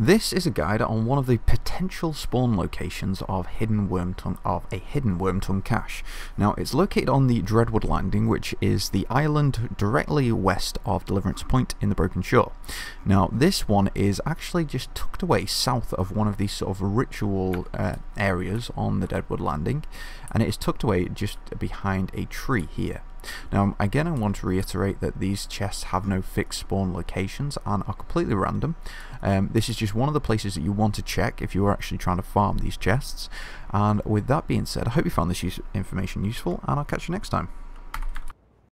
This is a guide on one of the potential spawn locations of hidden of a hidden Wyrmtongue cache. Now it's located on the Deadwood Landing which is the island directly west of Deliverance Point in the Broken Shore. Now this one is actually just tucked away south of one of these sort of ritual uh, areas on the Deadwood Landing and it is tucked away just behind a tree here. Now again I want to reiterate that these chests have no fixed spawn locations and are completely random. Um, this is just one of the places that you want to check if you are actually trying to farm these chests. And with that being said, I hope you found this use information useful and I'll catch you next time.